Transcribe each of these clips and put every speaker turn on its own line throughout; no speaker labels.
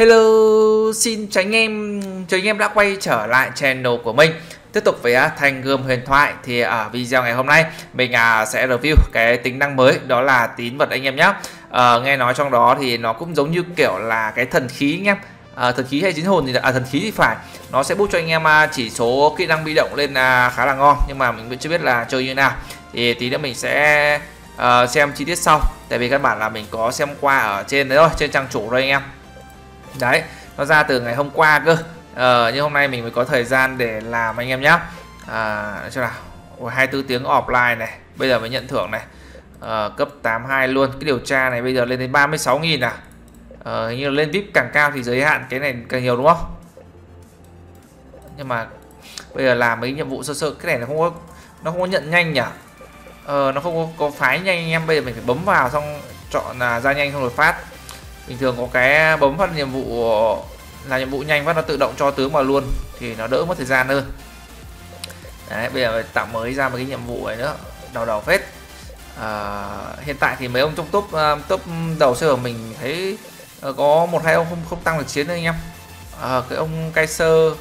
Hello, xin chào anh em, chào anh em đã quay trở lại channel của mình. Tiếp tục với à, thanh gươm huyền thoại thì ở video ngày hôm nay mình à, sẽ review cái tính năng mới đó là tín vật anh em nhé à, ờ, Nghe nói trong đó thì nó cũng giống như kiểu là cái thần khí anh em. À, thần khí hay chiến hồn thì à, thần khí thì phải. Nó sẽ boost cho anh em chỉ số kỹ năng bị động lên à, khá là ngon nhưng mà mình vẫn chưa biết là chơi như nào. Thì tí nữa mình sẽ ờ, xem chi tiết sau. Tại vì căn bản là mình có xem qua ở trên đấy thôi trên trang chủ rồi anh em đấy nó ra từ ngày hôm qua cơ. Ờ, nhưng hôm nay mình mới có thời gian để làm anh em nhé à, cho nào 24 tiếng offline này bây giờ mới nhận thưởng này. À, cấp 82 luôn. Cái điều tra này bây giờ lên đến 36.000 à? Ờ, hình như lên vip càng cao thì giới hạn cái này càng nhiều đúng không? Nhưng mà bây giờ làm mấy nhiệm vụ sơ sơ cái này nó không có nó không có nhận nhanh nhỉ? Ờ, nó không có, có phái nhanh anh em bây giờ mình phải bấm vào xong chọn là ra nhanh xong rồi phát bình thường có cái bấm phát nhiệm vụ là nhiệm vụ nhanh phát nó tự động cho tướng vào luôn thì nó đỡ mất thời gian hơn. Đấy bây giờ tạo mới ra một cái nhiệm vụ này nữa đầu đầu phết. À, hiện tại thì mấy ông trong top uh, top đầu sơ mình thấy uh, có một hai ông không không tăng được chiến nữa anh em. À, cái ông Kaiser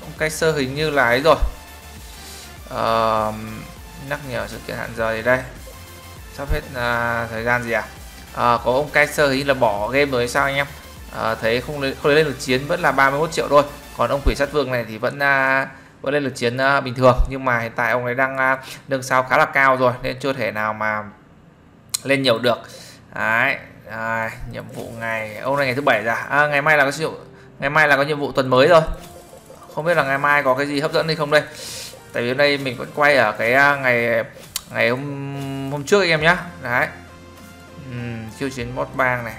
ông Kaiser hình như là ấy rồi. À, nhắc nhở sự kiện hạn giờ thì đây. Sắp hết uh, thời gian gì à? À có ông Kaiser hình là bỏ game rồi hay sao anh em? À, thấy không lên, không lên được chiến vẫn là 31 triệu thôi. Còn ông quỷ sát vương này thì vẫn à, vẫn lên được chiến à, bình thường. Nhưng mà hiện tại ông ấy đang à, nâng sao khá là cao rồi nên chưa thể nào mà lên nhiều được. Đấy à, nhiệm vụ ngày ông này ngày thứ bảy ra à, ngày mai là có ngày mai là có nhiệm vụ tuần mới rồi. Không biết là ngày mai có cái gì hấp dẫn hay không đây. Tại vì hôm nay mình vẫn quay ở cái à, ngày ngày hôm hôm trước anh em nhé đấy. Ừ, uhm, chiêu chiến mod bang này.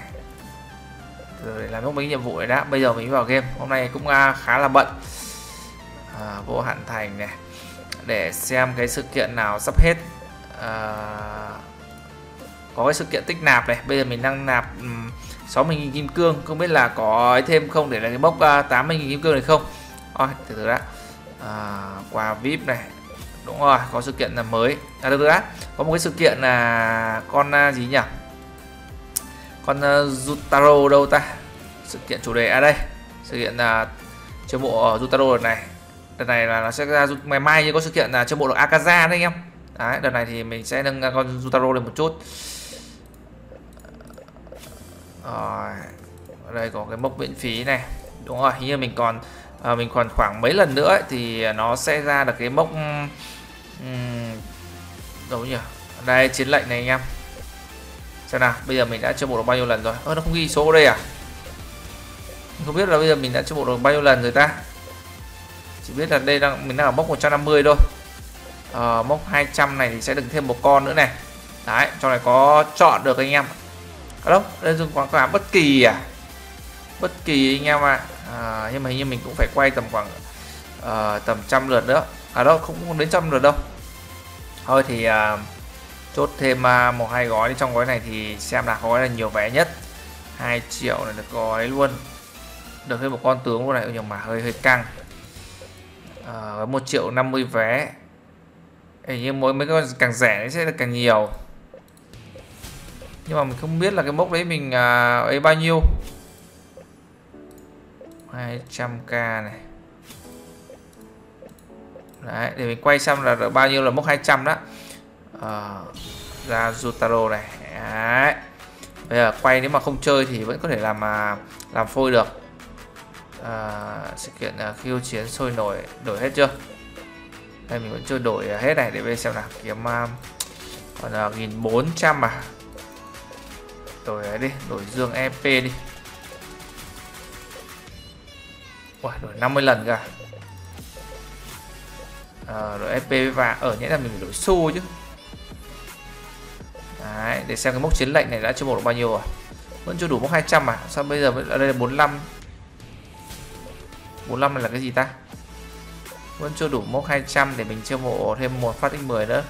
Rồi làm mấy nhiệm vụ này đã. Bây giờ mình vào game. Hôm nay cũng uh, khá là bận. À, vô hạn thành này. Để xem cái sự kiện nào sắp hết. À, có cái sự kiện tích nạp này. Bây giờ mình đang nạp ừ, um, 60.000 kim cương. Không biết là có ấy thêm không để là cái bốc à, uh, 80.000 kim cương này không? Ôi, từ từ đã. À, quà vip này. Đúng rồi có sự kiện là mới. À từ từ đã. Có một cái sự kiện là con uh, gì nhỉ? Con ờ, Zutaro Jutaro đâu ta? Sự kiện chủ đề à đây sự kiện là uh, chiêu bộ ờ, ở Jutaro đợt này. Đợt này là nó sẽ ra ngày mai như có sự kiện là chiêu bộ được Akaza đấy anh em. Đấy đợt này thì mình sẽ nâng con Jutaro lên một chút. Rồi ở đây có cái mốc miễn phí này. Đúng rồi như mình còn à, mình còn khoảng mấy lần nữa ấy, thì nó sẽ ra được cái mốc um, đâu nhỉ? Đây chiến lệnh này anh em xem nào bây giờ mình đã chơi bộ được bao nhiêu lần rồi. Ơ nó không ghi số ở đây à? Không biết là bây giờ mình đã chơi bộ được bao nhiêu lần rồi ta. Chỉ biết là đây đang mình đang ở mốc 150 thôi. À, mốc 200 này thì sẽ đừng thêm một con nữa này. Đấy cho này có chọn được anh em. Ở đâu đây dùng quảng cáo bất kỳ à? Bất kỳ anh em ạ. À. à, nhưng mà hình như mình cũng phải quay tầm khoảng uh, tầm trăm lượt nữa. À đâu không đến trăm lượt đâu. Thôi thì uh, chốt thêm à, một hai gói trong gói này thì xem là gói là nhiều vé nhất. 2 triệu này được gói luôn. Được thêm một con tướng luôn này. Nhưng mà hơi hơi căng. Ờ, à, 1 triệu 50 vé. Hình như mỗi mấy con càng rẻ sẽ được càng nhiều. Nhưng mà mình không biết là cái mốc đấy mình à, ấy bao nhiêu. 200k này. Đấy để mình quay xem là được bao nhiêu là mốc 200 đó à, ra Zutaro này. Đấy. bây giờ quay nếu mà không chơi thì vẫn có thể làm mà làm phôi được. À, sự kiện uh, khiêu chiến sôi nổi đổi hết chưa? Đây mình vẫn chưa đổi hết này để bên xem nào. Kiếm uh, còn là 1400 mà đổi ấy đi đổi dương EP đi. Ui, đổi 50 lần cả à, ờ, đổi EP và ở nhẽ là mình phải đổi xu chứ. Đấy, để xem cái mốc chiến lệnh này đã chưa một được bao nhiêu rồi. Vẫn chưa đủ mốc 200 mà sao bây giờ ở đây là 45 45 này là cái gì ta? Vẫn chưa đủ mốc 200 để mình chưa mộ thêm một phát x10 nữa.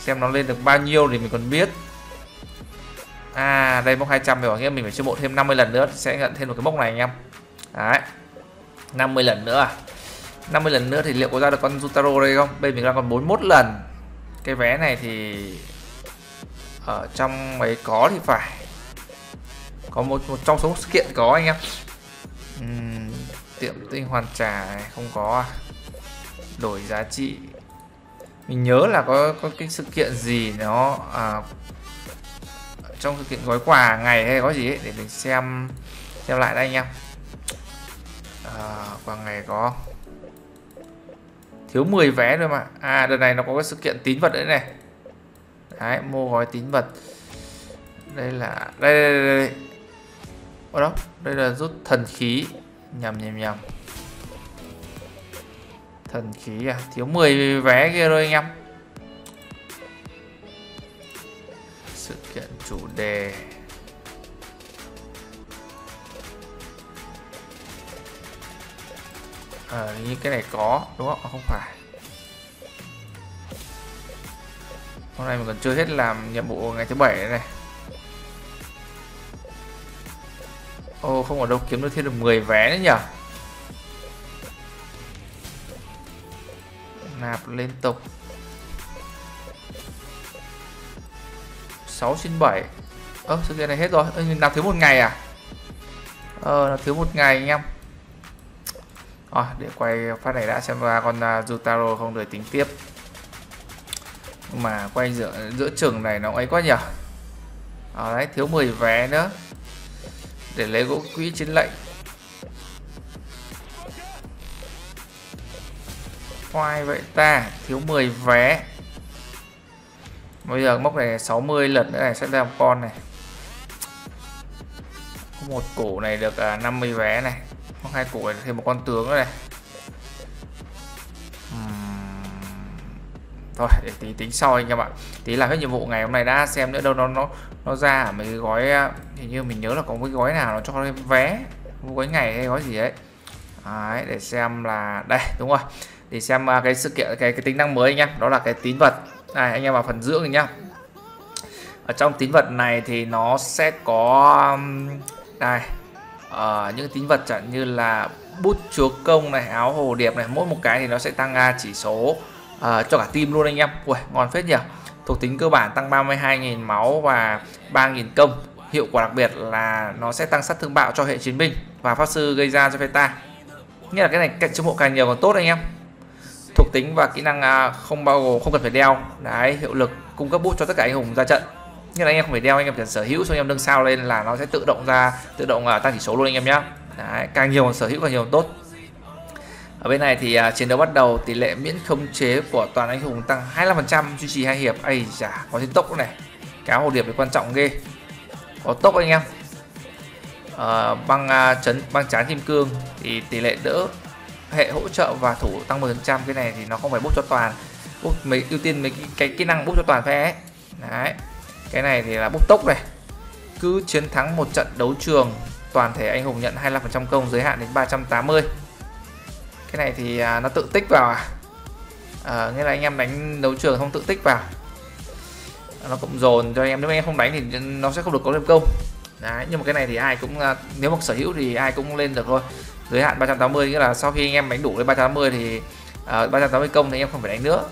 Xem nó lên được bao nhiêu thì mình còn biết. À đây mốc 200 rồi nghĩa mình phải chưa mộ thêm 50 lần nữa sẽ nhận thêm một cái mốc này anh em. Đấy 50 lần nữa à? 50 lần nữa thì liệu có ra được con Zutaro đây không? Bên mình đang còn 41 lần. Cái vé này thì ở trong mấy có thì phải. Có một, một trong số sự kiện có anh em. Uhm, tiệm tinh hoàn trà này không có à? đổi giá trị. Mình nhớ là có có cái sự kiện gì nó à, trong sự kiện gói quà ngày hay có gì ấy để mình xem xem lại đây anh em. À, quà ngày có. Thiếu 10 vé thôi mà. À đợt này nó có cái sự kiện tín vật đấy này đấy mua gói tín vật. Đây là đây đây đây, đây. Ở đó đây là rút thần khí. Nhầm nhầm nhầm. Thần khí à? Thiếu 10 vé kia rồi anh em. Sự kiện chủ đề. À, như cái này có đúng không? À, không phải. Hôm nay mình còn chưa hết làm nhiệm vụ ngày thứ bảy này. Ô không ở đâu kiếm được thêm được 10 vé nữa nhỉ? Nạp liên tục. 6 trên 7 ơ sự kiện này hết rồi. Ơ, nạp thiếu một ngày à? Ờ nạp thiếu một ngày anh em. À, để quay phát này đã xem ra con à, uh, Jutaro không được tính tiếp mà quay giữa giữa trường này nó ấy quá nhỉ? À, đấy thiếu 10 vé nữa. Để lấy gỗ quỹ chiến lệnh. Khoai vậy ta thiếu 10 vé. Bây giờ mốc này 60 lần nữa này sẽ ra một con này. Một củ này được à, 50 vé này. Có hai củ này thêm một con tướng nữa này. Thôi để tí tính sau anh em ạ. Tí làm hết nhiệm vụ ngày hôm nay đã xem nữa đâu nó nó nó ra mấy cái gói à, hình như mình nhớ là có mấy cái gói nào nó cho thêm vé một gói ngày hay gói gì đấy Đấy, để xem là đây đúng rồi. Để xem à, cái sự kiện cái cái tính năng mới anh em đó là cái tín vật. Này anh em vào phần dưỡng nhá. Ở trong tín vật này thì nó sẽ có đây uh, ờ, những tín vật chẳng như là bút chúa công này áo hồ điệp này mỗi một cái thì nó sẽ tăng uh, chỉ số uh, cho cả team luôn anh em. Ui ngon phết nhỉ. Thuộc tính cơ bản tăng 32.000 máu và 3.000 công. Hiệu quả đặc biệt là nó sẽ tăng sát thương bạo cho hệ chiến binh và pháp sư gây ra cho phe ta. Nghĩa là cái này cạnh chống hộ càng nhiều còn tốt anh em. Thuộc tính và kỹ năng à, không bao gồm không cần phải đeo. Đấy hiệu lực cung cấp bút cho tất cả anh hùng ra trận. Nhưng là anh em không phải đeo anh em chỉ sở hữu cho anh em nâng sao lên là nó sẽ tự động ra tự động à, tăng chỉ số luôn anh em nhé đấy, càng nhiều sở hữu càng nhiều tốt ở bên này thì uh, chiến đấu bắt đầu tỷ lệ miễn khống chế của toàn anh hùng tăng 25% duy trì hai hiệp. Ây chả có thêm tốc này cáo hồ điệp thì quan trọng ghê. Có tốc anh em. Uh, băng uh, chấn băng chán kim cương thì tỷ lệ đỡ hệ hỗ trợ và thủ tăng 10% cái này thì nó không phải bút cho toàn. Bút mấy ưu tiên mấy cái, cái kỹ năng bút cho toàn phe ấy. Đấy cái này thì là bút tốc này. Cứ chiến thắng một trận đấu trường toàn thể anh hùng nhận 25% công giới hạn đến 380 cái này thì à, nó tự tích vào à, à nghĩa là anh em đánh đấu trường không tự tích vào. Nó cũng dồn cho anh em nếu anh em không đánh thì nó sẽ không được có thêm công. Đấy nhưng mà cái này thì ai cũng à, nếu mà sở hữu thì ai cũng lên được thôi. Giới hạn 380 nghĩa là sau khi anh em đánh đủ lên 380 thì à, uh, 380 công thì anh em không phải đánh nữa.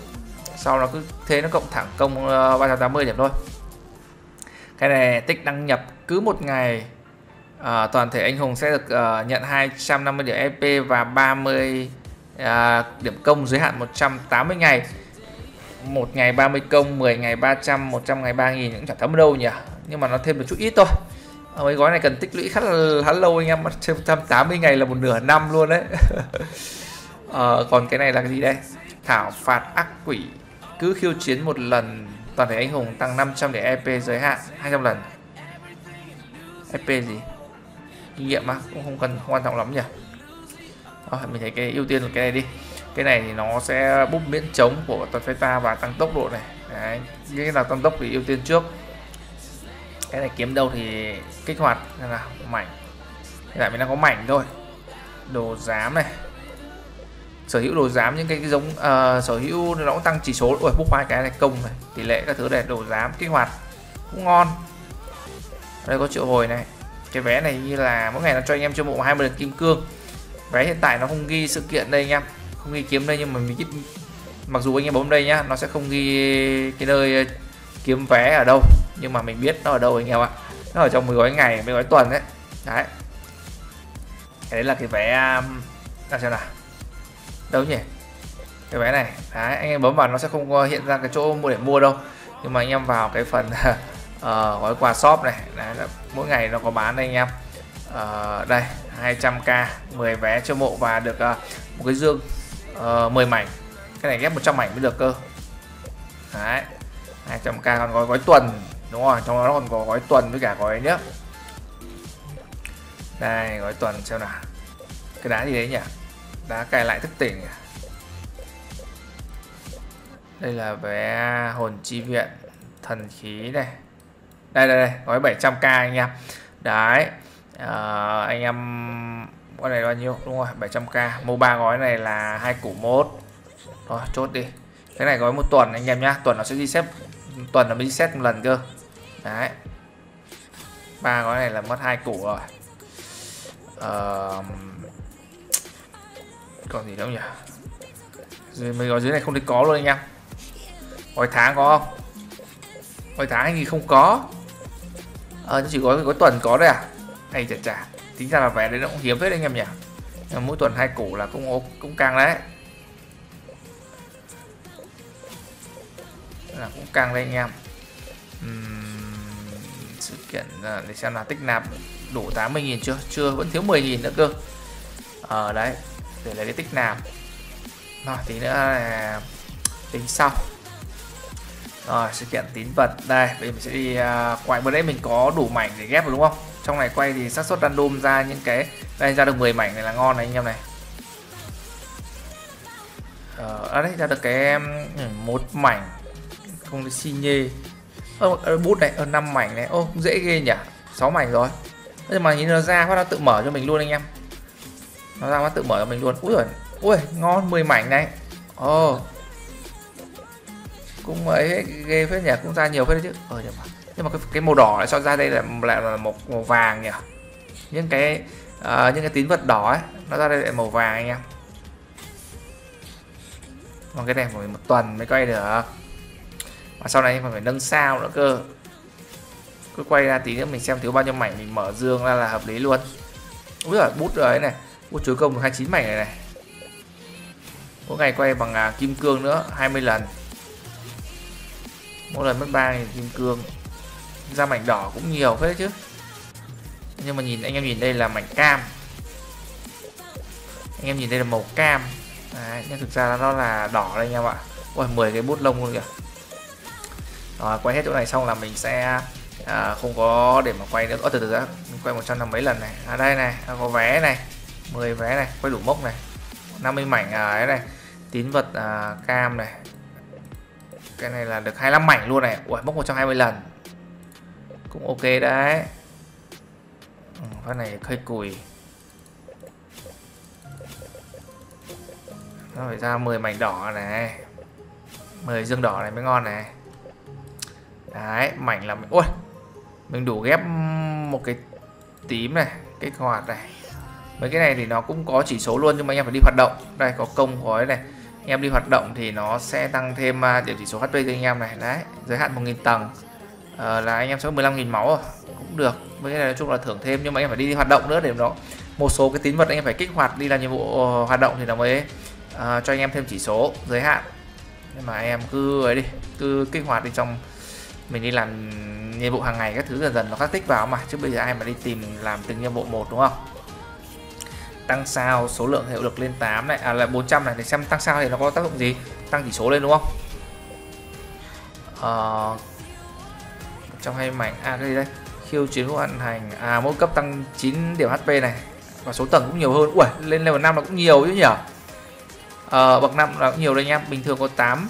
Sau nó cứ thế nó cộng thẳng công ờ, uh, 380 điểm thôi. Cái này tích đăng nhập cứ một ngày uh, toàn thể anh hùng sẽ được uh, nhận 250 điểm EP và 30 uh, ờ, điểm công giới hạn 180 ngày. Một ngày 30 công 10 ngày 300 100 ngày 3.000 cũng chẳng thấm đâu nhỉ? Nhưng mà nó thêm được chút ít thôi. Mấy gói này cần tích lũy khá là khá lâu anh em trên 180 ngày là một nửa năm luôn đấy. À, còn cái này là cái gì đây? Thảo phạt ác quỷ cứ khiêu chiến một lần toàn thể anh hùng tăng 500 để EP giới hạn 200 lần. EP gì? Kinh nghiệm mà cũng không cần không quan trọng lắm nhỉ. À, mình thấy cái ưu tiên là cái này đi. Cái này thì nó sẽ búp miễn chống của toàn phép ta và tăng tốc độ này. Đấy. cái nào tăng tốc thì ưu tiên trước. Cái này kiếm đâu thì kích hoạt nên là mảnh. Hiện tại mình đang có mảnh thôi. Đồ giám này. Sở hữu đồ giám những cái, cái giống uh, sở hữu nó cũng tăng chỉ số. Ui bút hai cái này công này. Tỷ lệ các thứ này đồ giám kích hoạt cũng ngon. Đây có triệu hồi này cái vé này như là mỗi ngày nó cho anh em cho bộ 20 lần kim cương. Vé hiện tại nó không ghi sự kiện đây anh em không ghi kiếm đây nhưng mà mình ít mặc dù anh em bấm đây nhá, nó sẽ không ghi cái nơi ờ, kiếm vé ở đâu. Nhưng mà mình biết nó ở đâu anh em ạ. Nó ở trong 10 gói ngày 10 gói tuần đấy đấy. Cái đấy là cái vé là xem nào? Đâu nhỉ? Cái vé này. Đấy, anh em bấm vào nó sẽ không ờ, hiện ra cái chỗ mua để mua đâu. Nhưng mà anh em vào cái phần ờ, uh, gói quà shop này. Đấy, là mỗi ngày nó có bán đây anh em. Uh, đây 200k 10 vé cho mộ và được uh, một cái dương uh, 10 mảnh. Cái này ghép 100 mảnh mới được cơ. Đấy 200k còn gói gói tuần đúng rồi trong đó còn có gói tuần với cả gói nhá. Đây gói tuần xem nào. Cái đá gì đấy nhỉ? Đá cài lại thức tỉnh đây là vé hồn chi viện thần khí này đây đây đây gói 700k anh em. Đấy à, anh em gói này bao nhiêu? Đúng rồi 700k mua ba gói này là hai củ mốt rồi chốt đi. Cái này gói một tuần anh em nhá. Tuần nó sẽ đi xếp tuần nó mới đi xét một lần cơ. Đấy. Ba gói này là mất hai củ rồi. Uh, còn gì đâu nhỉ? Rồi mấy gói dưới này không thể có luôn anh em. Gói tháng có không? Gói tháng anh thì không có? Ờ chỉ có có tuần có đây à? Hay chà chà tính ra là vé đấy nó cũng hiếm hết anh em nhỉ? Nhưng mỗi tuần hai củ là cũng cũng càng đấy. Là cũng càng đấy anh em. Uhm, sự kiện à, để xem là tích nạp đủ 80.000 chưa? Chưa vẫn thiếu 10.000 nữa cơ. Ở à, đấy để lấy cái tích nạp. Rồi tí nữa là tính sau rồi sự kiện tín vật. Đây bây giờ mình sẽ đi uh, quay. Bữa đấy mình có đủ mảnh để ghép rồi đúng không? Trong này quay thì xác suất random ra những cái đây ra được 10 mảnh này là ngon này anh em này. Ờ, à, đấy ra được cái ừ, một mảnh. Không được xi nhê. Ơ bút này ở năm mảnh này. Ô dễ ghê nhỉ. 6 mảnh rồi. Nhưng mà nhìn nó ra phát nó tự mở cho mình luôn anh em. Nó ra nó tự mở cho mình luôn. Ui rồi ui ngon 10 mảnh này. Ồ. oh cũng ấy ghê phết nhỉ cũng ra nhiều phết đấy chứ. Ờ nhưng mà nhưng mà cái, cái màu đỏ lại cho ra đây là lại là một màu vàng nhỉ? Những cái uh, những cái tín vật đỏ ấy nó ra đây là màu vàng anh em. Còn cái này phải một tuần mới quay được. Mà sau này còn phải nâng sao nữa cơ. Cứ quay ra tí nữa mình xem thiếu bao nhiêu mảnh mình mở dương ra là hợp lý luôn. Úi giời bút rồi này. Bút chuối công 29 mảnh này này. Mỗi ngày quay bằng à, kim cương nữa 20 lần mỗi lần mất ba kim cương. Ra mảnh đỏ cũng nhiều phết chứ. Nhưng mà nhìn anh em nhìn đây là mảnh cam. Anh em nhìn đây là màu cam. Đấy, nhưng thực ra nó là đỏ đây anh em ạ. Ôi 10 cái bút lông luôn kìa. Rồi quay hết chỗ này xong là mình sẽ à, không có để mà quay nữa. Ở từ từ đã mình quay 150 mấy lần này. À đây này à, có vé này 10 vé này quay đủ mốc này. 50 mảnh à, ấy này. Tín vật à, cam này cái này là được 25 mảnh luôn này. Ui, bốc 120 lần. Cũng ok đấy. Ừ, cái này hơi cùi. Nó phải ra 10 mảnh đỏ này. 10 dương đỏ này mới ngon này. Đấy mảnh là ui mình đủ ghép một cái tím này kích hoạt này. Mấy cái này thì nó cũng có chỉ số luôn nhưng mà anh em phải đi hoạt động. Đây có công gói này em đi hoạt động thì nó sẽ tăng thêm à, điểm chỉ số HP cho anh em này. Đấy giới hạn 1.000 tầng. À, là anh em sẽ 15.000 máu rồi cũng được. Với cái này nói chung là thưởng thêm nhưng mà anh em phải đi, đi hoạt động nữa để nó một số cái tín vật anh em phải kích hoạt đi làm nhiệm vụ ờ, hoạt động thì nó mới uh, cho anh em thêm chỉ số giới hạn. Nhưng mà anh em cứ ấy đi cứ kích hoạt đi trong mình đi làm nhiệm vụ hàng ngày các thứ dần dần nó khắc tích vào mà. Chứ bây giờ ai mà đi tìm làm từng nhiệm vụ một đúng không? Tăng sao số lượng hiệu lực lên 8 này à là 400 này để xem tăng sao thì nó có tác dụng gì tăng chỉ số lên đúng không? Ờ, à, trong hai mảnh à đây đây? Khiêu chiến hoàn thành à mỗi cấp tăng 9 điểm HP này và số tầng cũng nhiều hơn ui lên level 5 là cũng nhiều chứ nhỉ? À, bậc 5 là cũng nhiều đây nha bình thường có 8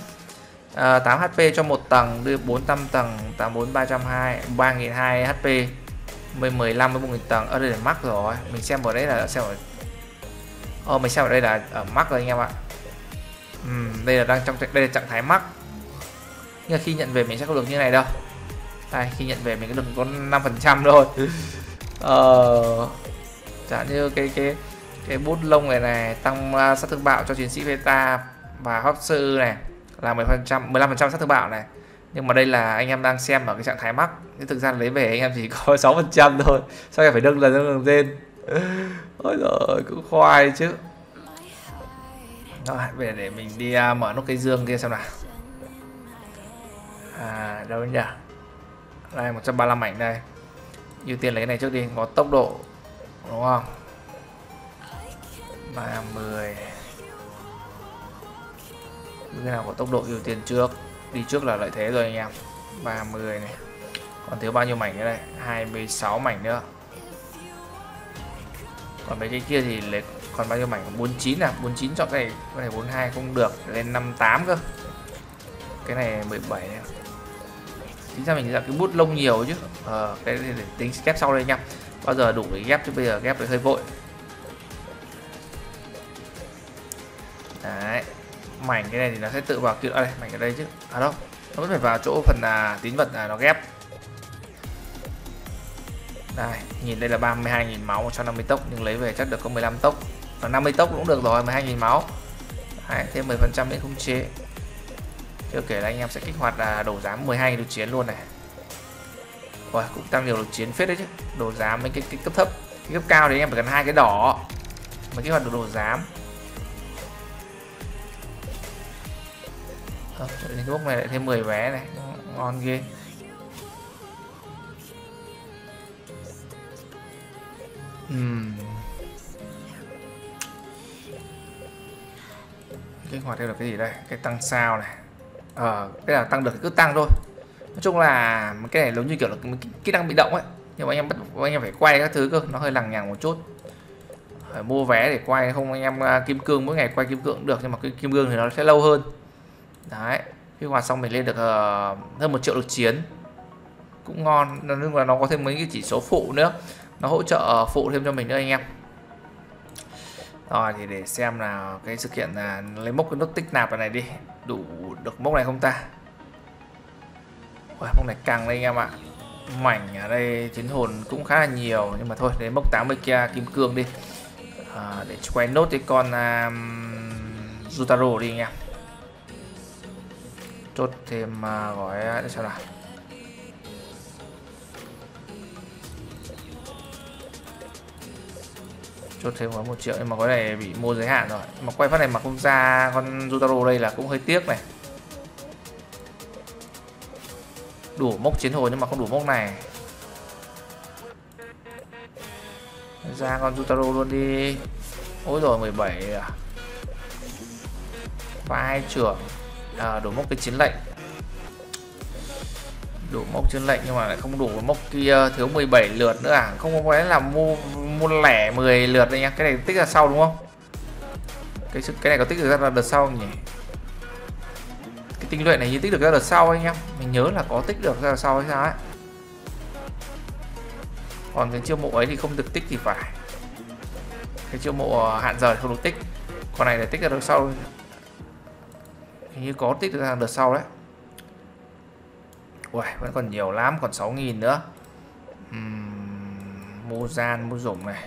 à, 8 HP cho một tầng đưa 400 tầng 84 320 3200 HP 10 15 với 1000 tầng ở đây là mắc rồi mình xem vào đấy là xem ở ờ mình xem ở đây là ờ, ở mắc rồi anh em ạ. Ừ, đây là đang trong đây là trạng thái mắc nhưng khi nhận về mình sẽ không được như này đâu. Đây khi nhận về mình được có 5 phần trăm thôi. Ờ chẳng như cái cái cái bút lông này này tăng uh, sát thương bạo cho chiến sĩ beta và hot sư này là 10 phần trăm 15 phần trăm sát thương bạo này. Nhưng mà đây là anh em đang xem ở cái trạng thái mắc nhưng thực ra lấy về anh em chỉ có 6 phần trăm thôi. Sao lại phải nâng lần nâng lên? Ôi giời cứ khoai chứ. Rồi về để mình đi uh, mở nút cái dương kia xem nào. À đâu nhỉ? Đây 135 mảnh đây. Ưu tiên lấy cái này trước đi có tốc độ đúng không? 30 cái nào có tốc độ ưu tiên trước? Đi trước là lợi thế rồi anh em. 30 này. Còn thiếu bao nhiêu mảnh nữa đây? 26 mảnh nữa còn mấy cái kia thì lấy còn bao nhiêu mảnh? 49 à? 49 chọn cái này cái này 42 không được lên 58 cơ. Cái này 17 này. chính ra mình ra cái bút lông nhiều chứ. Ờ, cái này để tính ghép sau đây nha. Bao giờ đủ để ghép chứ? Bây giờ ghép thì hơi vội. Đấy. Mảnh cái này thì nó sẽ tự vào kiểu à đây mảnh ở đây chứ. À đâu nó vẫn phải vào chỗ phần là tín vật là nó ghép đây nhìn đây là 32.000 máu 150 tốc nhưng lấy về chắc được có 15 tốc. Và 50 tốc cũng được rồi 12.000 máu. Đấy, thêm 10 phần trăm đến khống chế. Chưa kể là anh em sẽ kích hoạt là đổ giám 12 đột chiến luôn này. Rồi cũng tăng nhiều đột chiến phết đấy chứ. Đồ giám mấy cái, cái cấp thấp. Cái cấp cao thì anh em phải cần hai cái đỏ mới kích hoạt được đồ giám. À, đến cái này lại thêm 10 vé này. Ngon ghê. Uhm. kích hoạt thêm được cái gì đây? Cái tăng sao này. Ờ cái là tăng được thì cứ tăng thôi. Nói chung là cái này giống như kiểu là kỹ năng bị động ấy. Nhưng mà anh em bắt anh em phải quay các thứ cơ nó hơi lằng nhằng một chút. Phải mua vé để quay không anh em à, kim cương mỗi ngày quay kim cương được nhưng mà cái kim cương thì nó sẽ lâu hơn. Đấy khi hoạt xong mình lên được uh, hơn một triệu lượt chiến. Cũng ngon nhưng mà nó có thêm mấy cái chỉ số phụ nữa nó hỗ trợ ờ, phụ thêm cho mình nữa anh em. Rồi thì để xem là cái sự kiện là lấy mốc cái nút tích nạp này đi. Đủ được mốc này không ta? Ôi, mốc này càng đây anh em ạ. Mảnh ở đây chiến hồn cũng khá là nhiều nhưng mà thôi đến mốc 80 kia kim cương đi. À, để quay nốt cái con um, Jutaro đi anh em. Chốt thêm uh, gói để xem nào? Chốt thêm gói một triệu nhưng mà gói này bị mua giới hạn rồi. Mà quay phát này mà không ra con Zutaro đây là cũng hơi tiếc này. Đủ mốc chiến hồi nhưng mà không đủ mốc này. Ra con Zutaro luôn đi. Ôi rồi 17 à. Vai trưởng. À, đủ mốc cái chiến lệnh đủ mốc chiến lệnh nhưng mà lại không đủ mốc kia, thiếu 17 lượt nữa à? Không có lẽ là mua mua lẻ 10 lượt đây nha. Cái này tích ra sau đúng không? Cái cái này có tích được ra đợt sau nhỉ? Cái tinh luyện này như tích được ra đợt sau anh em mình nhớ là có tích được ra đợt sau hay sao ấy. Còn cái chiêu mộ ấy thì không được tích thì phải. Cái chiêu mộ hạn giờ không được tích. Còn này là tích ra đợt sau hình như có tích được ra đợt sau đấy. Uầy, vẫn còn nhiều lắm còn 6.000 nữa. Uhm, mua gian dùng này.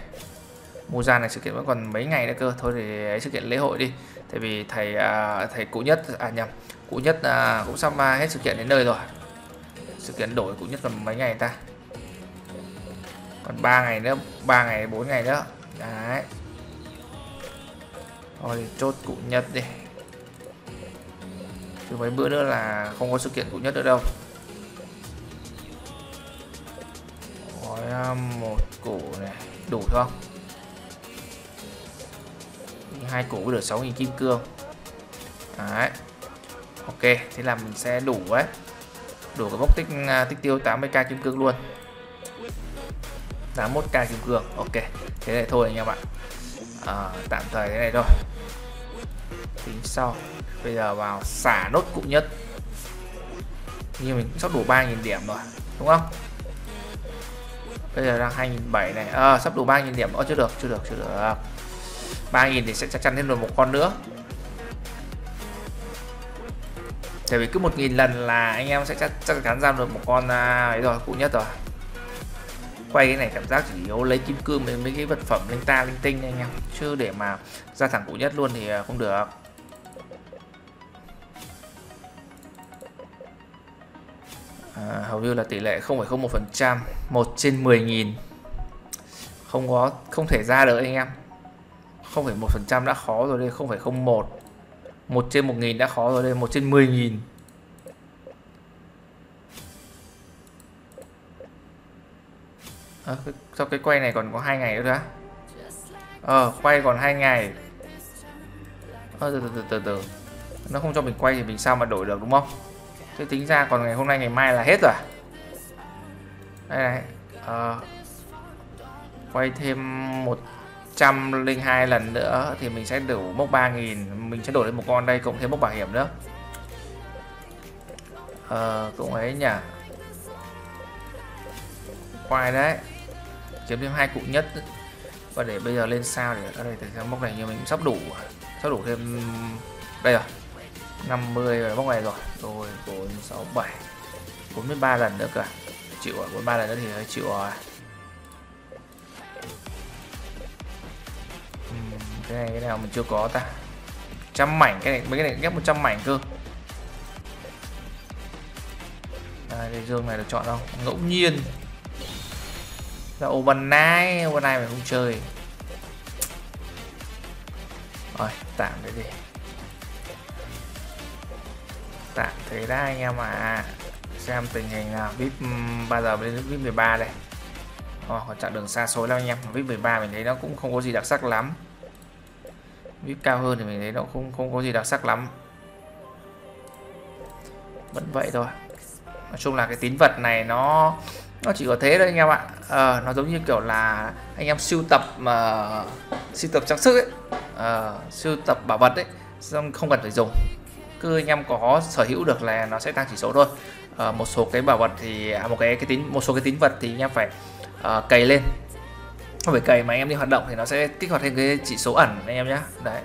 Mua gian này sự kiện vẫn còn mấy ngày nữa cơ. Thôi thì ấy sự kiện lễ hội đi. Tại vì thầy à, thầy cụ nhất à nhầm cụ nhất à, cũng sắp à, hết sự kiện đến nơi rồi. Sự kiện đổi cụ nhất còn mấy ngày ta. Còn 3 ngày nữa 3 ngày 4 ngày nữa. Đấy. Thôi thì chốt cụ nhất đi. Chứ mấy bữa nữa là không có sự kiện cụ nhất nữa đâu. Gói à, một củ này đủ không hai củ được 6.000 kim cương. Đấy. Ok thế là mình sẽ đủ ấy. Đủ cái mốc tích à, tích tiêu 80k kim cương luôn. 81k kim cương ok. Thế này thôi anh em ạ. À, tạm thời thế này thôi. Tính sau. Bây giờ vào xả nốt cụ nhất. Như mình sắp đủ 3.000 điểm rồi đúng không? Bây giờ đang 2007 này. À, sắp đủ 3.000 điểm. Ồ, chưa được chưa được chưa được. Ờ, 3.000 thì sẽ chắc chắn thêm được một con nữa. Tại vì cứ 1.000 lần là anh em sẽ chắc, chắc chắn ra được một con à, ấy rồi cụ nhất rồi. Quay cái này cảm giác chỉ yếu lấy kim cương với mấy cái vật phẩm linh ta linh tinh anh em. Chứ để mà ra thẳng cụ nhất luôn thì à, không được. À, hầu như là tỷ lệ 0,01% 1 trên 10.000 không có không thể ra được anh em. 0,1% đã khó rồi đây 0,01 1 trên 1.000 đã khó rồi đây 1 trên 10.000 à, sao cái quay này còn có hai ngày nữa đã. ờ quay còn hai ngày. À, từ, từ từ từ từ. Nó không cho mình quay thì mình sao mà đổi được đúng không? Thế tính ra còn ngày hôm nay ngày mai là hết rồi à? đây này à, quay thêm 102 lần nữa thì mình sẽ đủ mốc 3000 mình sẽ đổi lên một con đây cộng thêm mốc bảo hiểm nữa. À, cũng ấy nhỉ? Quay đấy kiếm thêm hai cụ nhất. Và để bây giờ lên sao để ở đây thì mốc này như mình sắp đủ sắp đủ thêm đây rồi. 50 rồi bóc này rồi. Rồi 4 6 7 43 lần nữa cơ. Chịu rồi 43 lần nữa thì hơi chịu rồi. Uhm, cái này cái nào mình chưa có ta? Trăm mảnh cái này mấy cái này ghép 100 mảnh cơ. À, cái dương này được chọn không ngẫu nhiên. Là overnight overnight mình không chơi. Rồi tạm đấy đi tạm thế đã anh em ạ. À. xem tình hình là vip ừ, bao giờ đến vip 13 đây. Oh, còn chặng đường xa xôi lắm anh em. Vip 13 mình thấy nó cũng không có gì đặc sắc lắm. Vip cao hơn thì mình thấy nó không không có gì đặc sắc lắm. Vẫn vậy thôi. Nói chung là cái tín vật này nó nó chỉ có thế thôi anh em ạ. À, nó giống như kiểu là anh em sưu tập mà uh, sưu tập trang sức ấy. Uh, sưu tập bảo vật ấy xong không cần phải dùng cứ anh em có sở hữu được là nó sẽ tăng chỉ số thôi. À, một số cái bảo vật thì à, một cái cái tín một số cái tín vật thì anh em phải à, cày lên. Không phải cày mà anh em đi hoạt động thì nó sẽ kích hoạt thêm cái chỉ số ẩn anh em nhé đấy.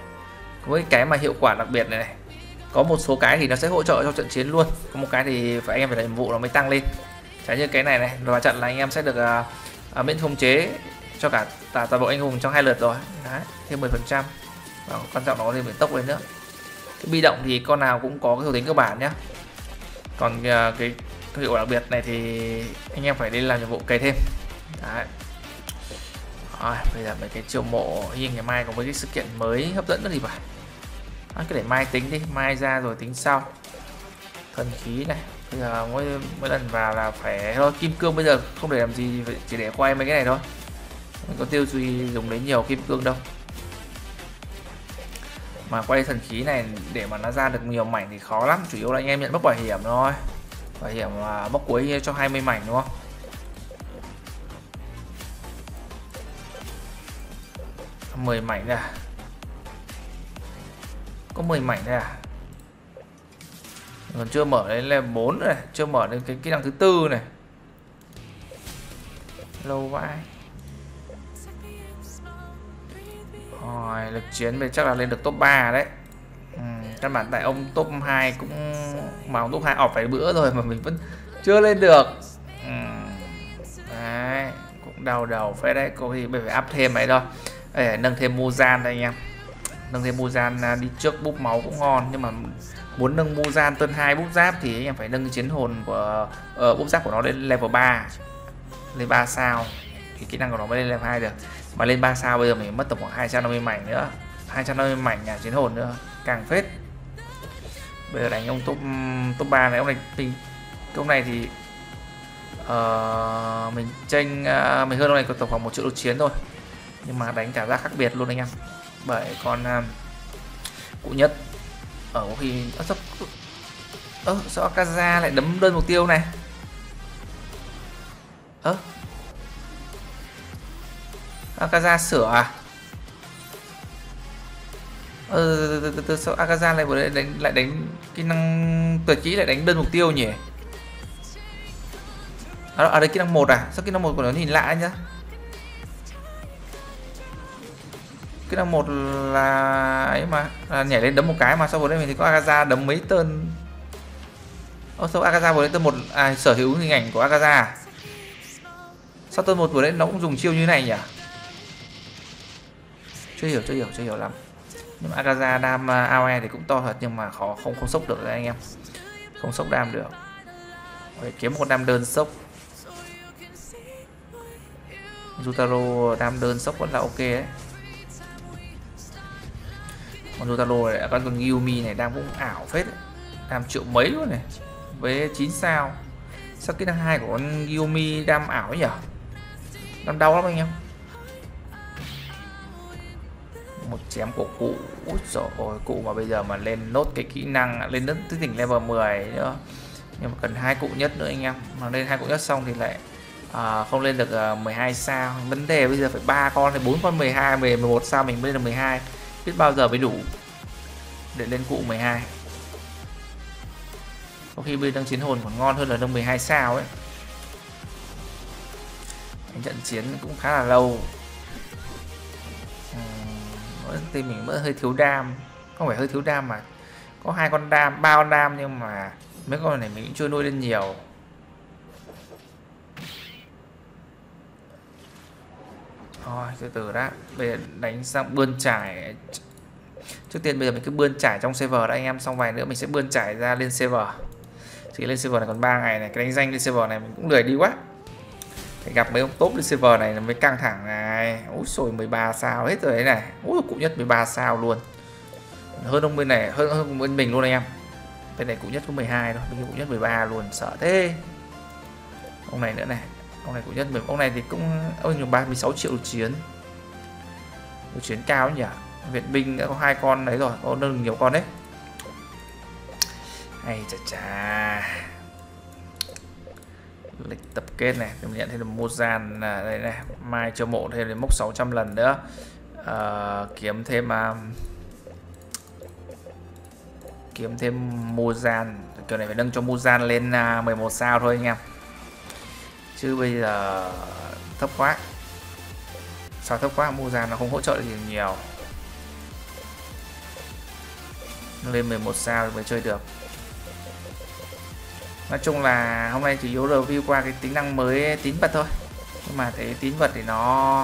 Với cái mà hiệu quả đặc biệt này, này có một số cái thì nó sẽ hỗ trợ cho trận chiến luôn. Có một cái thì phải anh em phải làm nhiệm vụ nó mới tăng lên. Trái như cái này này vào trận là anh em sẽ được à, à, miễn khống chế cho cả toàn bộ anh hùng trong hai lượt rồi. Đấy thêm 10 phần trăm. Quan trọng nó thêm mình tốc lên nữa cái bi động thì con nào cũng có cái thuộc tính cơ bản nhé còn à, cái cái hiệu quả đặc biệt này thì anh em phải đi làm nhiệm vụ cày thêm. Đấy. Rồi, bây giờ mấy cái chiều mộ như ngày mai có mấy cái sự kiện mới hấp dẫn nữa thì phải. À, cứ để mai tính đi mai ra rồi tính sau. Thần khí này bây giờ mỗi, mỗi lần vào là phải thôi kim cương bây giờ không để làm gì chỉ để quay mấy cái này thôi. Mình có tiêu duy dùng đến nhiều kim cương đâu mà quay thần khí này, để mà nó ra được nhiều mảnh thì khó lắm. Chủ yếu là anh em nhận bốc bảo hiểm thôi. Bảo hiểm là bốc cuối cho 20 mảnh, đúng không? 10 mảnh đây à? Có 10 mảnh đây à? Còn chưa mở đến level 4 này, chưa mở đến cái kỹ năng thứ tư này. Lâu vãi. Rồi, lực chiến về chắc là lên được top 3 đấy. Ừ, căn bản tại ông top 2 cũng mà ông top 2 ọp phải bữa rồi mà mình vẫn chưa lên được. Ừ. đấy cũng đau đầu phết đấy. Có khi phải up thêm ấy thôi. Để nâng thêm Muzan đây anh em. Nâng thêm Muzan à, đi trước búp máu cũng ngon nhưng mà muốn nâng Muzan tân 2 búp giáp thì anh em phải nâng chiến hồn của uh, búp giáp của nó lên level 3 lên 3 sao thì kỹ năng của nó mới lên level 2 được mà lên 3 sao bây giờ mình mất tổng khoảng 250 mảnh nữa. 250 mảnh nhà chiến hồn nữa. Càng phết. Bây giờ đánh ông top top 3 này ông này mình ông này thì uh, mình tranh uh, mình hơn ông này có tổng khoảng một triệu đột chiến thôi. Nhưng mà đánh cảm giác khác biệt luôn anh em. Bởi con uh, cụ nhất ở khi ơ sao, ơ sao Akaza lại đấm đơn mục tiêu này? Ơ Akaza sửa à? Ờ từ, từ, từ, sao Akaza lại vừa đánh lại đánh kỹ năng tuyệt kỹ lại đánh đơn mục tiêu nhỉ? À, ở đây kỹ năng một à? Sao kỹ năng một của nó nhìn lạ nhá? Kỹ năng một là ấy mà là nhảy lên đấm một cái mà sau vừa đây mình thì có Akaza đấm mấy tên Ô sao Akaza vừa lên tên một à sở hữu hình ảnh của Akaza à? Sao tên một vừa lên nó cũng dùng chiêu như này nhỉ? Chưa hiểu chưa hiểu chưa hiểu lắm. Nhưng mà Agaza đam à, AOE thì cũng to thật nhưng mà khó, không không sốc được đấy anh em. Không sốc đam được. Phải kiếm một đam đơn sốc. Jutaro đam đơn sốc vẫn là ok đấy còn Jutaro này con con Yumi này đang cũng ảo phết đấy. đam triệu mấy luôn này. Với 9 sao. Sao cái năng hai của con Yumi đam ảo nhỉ đam đau lắm anh em. Một chém của cụ. Út rồi ôi cụ mà bây giờ mà lên nốt cái kỹ năng lên đến tới đỉnh level 10 nữa nhưng mà cần hai cụ nhất nữa anh em. Mà lên hai cụ nhất xong thì lại à, không lên được à, uh, 12 sao. Vấn đề bây giờ phải ba con hay bốn con 12 11 sao mình mới lên được 12 biết bao giờ mới đủ để lên cụ 12 có khi bây đang chiến hồn còn ngon hơn là nâng 12 sao ấy. Anh trận chiến cũng khá là lâu. Ờ, thì mình mới hơi thiếu đam. Không phải hơi thiếu đam mà có hai con đam, ba con đam nhưng mà mấy con này mình cũng chưa nuôi lên nhiều. Thôi, từ từ đã. Bây giờ đánh sang bươn trải. Trước tiên bây giờ mình cứ bươn trải trong server đã anh em, xong vài nữa mình sẽ bươn trải ra lên server. Chỉ lên server này còn 3 ngày này, cái đánh danh lên server này mình cũng lười đi quá. Phải gặp mấy ông top lên server này là mới căng thẳng này úi rồi 13 sao hết rồi đấy này. Úi cụ nhất 13 sao luôn. Hơn ông bên này, hơn hơn bên mình luôn anh em. Bên này cụ nhất có 12 thôi, bên kia cụ nhất 13 luôn, sợ thế. Ông này nữa này, ông này cụ nhất mình ông này thì cũng, ông nhiều 36 triệu đột chiến. Đột chiến cao nhỉ? Việt binh đã có hai con đấy rồi, có nâng nhiều con đấy. Hay chà chà lịch tập kết này mình nhận thêm một gian à, đây này mai cho mộ thêm đến mốc 600 lần nữa. À, kiếm thêm à, kiếm thêm Muzan kiểu này phải nâng cho Muzan lên à, 11 sao thôi anh em. Chứ bây giờ thấp quá. Sao thấp quá Muzan nó không hỗ trợ gì nhiều. Lên 11 sao mới chơi được nói chung là hôm nay chỉ yếu review qua cái tính năng mới tín vật thôi. Nhưng mà cái tín vật thì nó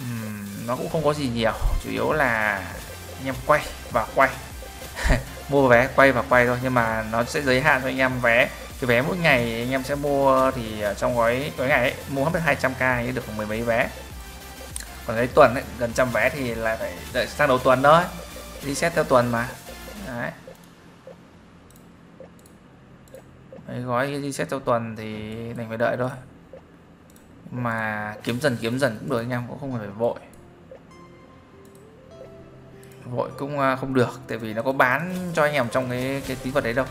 um, nó cũng không có gì nhiều. Chủ yếu là anh em quay và quay. Mua vé quay và quay thôi. Nhưng mà nó sẽ giới hạn cho anh em vé. Cái vé mỗi ngày anh em sẽ mua thì trong gói gói ngày ấy, mua hết 200k thì được mười mấy vé. Còn cái tuần ấy, gần trăm vé thì lại phải đợi sang đầu tuần thôi. Đi xét theo tuần mà. Đấy. Đấy, gói reset xét theo tuần thì mình phải đợi thôi. Mà kiếm dần kiếm dần cũng được anh em cũng không phải vội. Vội cũng à, không được tại vì nó có bán cho anh em trong cái cái tí vật đấy đâu.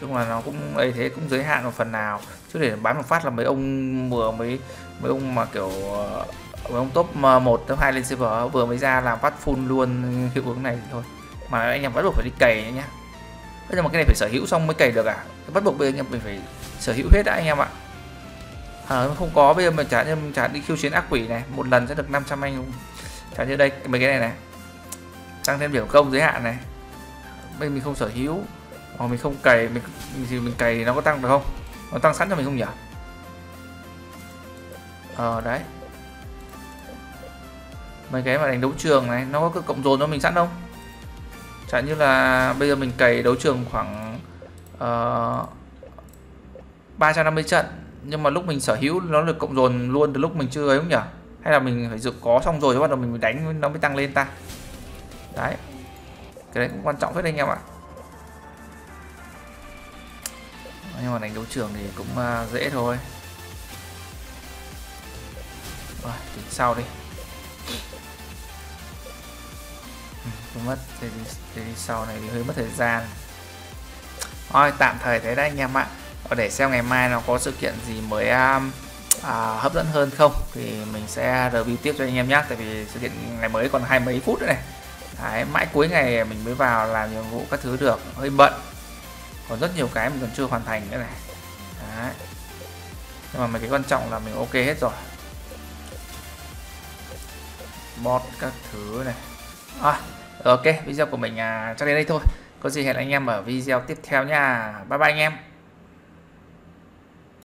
Chung là nó cũng ấy thế cũng giới hạn một phần nào. Chứ để bán một phát là mấy ông vừa mấy mấy ông mà kiểu à, mấy ông top à, 1 top 2 lên server vừa mới ra làm phát full luôn hiệu ứng này thôi. Mà anh em bắt buộc phải đi cày nhá bây giờ mà cái này phải sở hữu xong mới cày được à? Bắt buộc bây giờ anh em mình phải sở hữu hết đã anh em ạ. À, không có bây giờ mình trả em trả đi khiêu chiến ác quỷ này một lần sẽ được 500 anh trả như đây mấy cái này này. Tăng thêm biểu công giới hạn này. Bây mình không sở hữu hoặc mình không cày mình thì mình cày nó có tăng được không? Nó tăng sẵn cho mình không nhỉ? Ờ đấy. Mấy cái mà đánh đấu trường này nó có cộng dồn cho mình sẵn không? Chẳng như là bây giờ mình cày đấu trường khoảng ờ, uh, 350 trận nhưng mà lúc mình sở hữu nó được cộng dồn luôn từ lúc mình chưa ấy không nhỉ? Hay là mình phải dự có xong rồi bắt đầu mình đánh nó mới tăng lên ta? Đấy. Cái đấy cũng quan trọng hết anh em ạ. Nhưng mà đánh đấu trường thì cũng uh, dễ thôi. Rồi tính sau đi. Thì mất thì đi, thì đi sau này thì hơi mất thời gian. Thôi tạm thời thế đấy anh em ạ. Để xem ngày mai nó có sự kiện gì mới um, à, hấp dẫn hơn không thì mình sẽ review tiếp cho anh em nhé tại vì sự kiện ngày mới còn hai mấy phút nữa này. Đấy, mãi cuối ngày mình mới vào làm nhiệm vụ các thứ được. Hơi bận. Còn rất nhiều cái mình còn chưa hoàn thành nữa này. Đấy. nhưng mà mấy cái quan trọng là mình ok hết rồi. Bot các thứ này. À, ok video của mình à, cho đến đây thôi. Có gì hẹn anh em ở video tiếp theo nha. Bye bye anh em.